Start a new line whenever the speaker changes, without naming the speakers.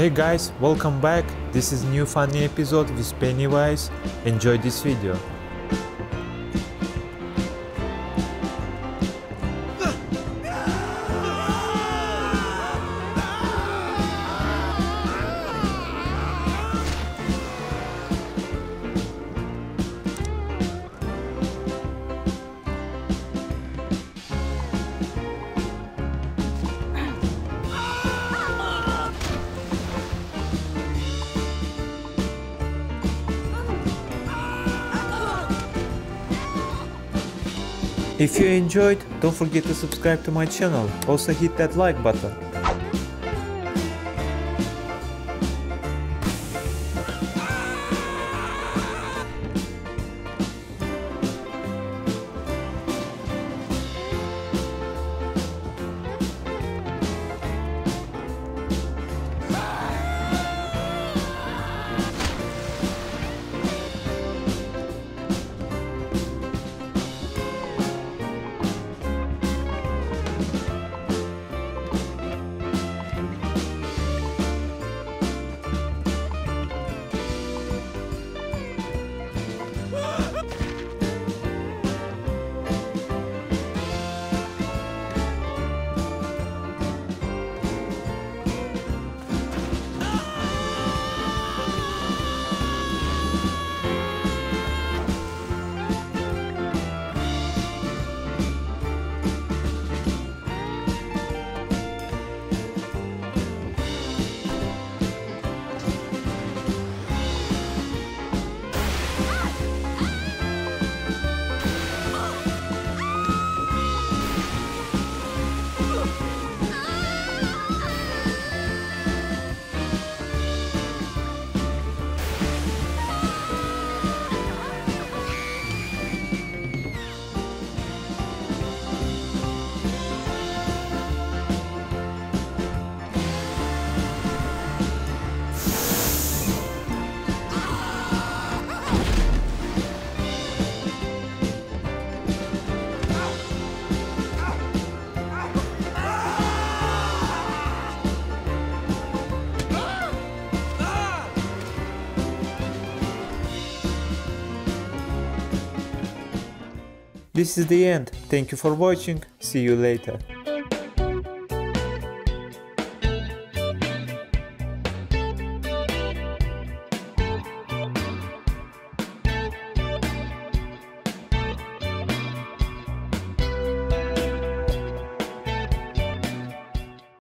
Hey guys, welcome back. This is new funny episode with Pennywise. Enjoy this video. If you enjoyed, don't forget to subscribe to my channel. Also hit that like button. This is the end. Thank you for watching. See you later.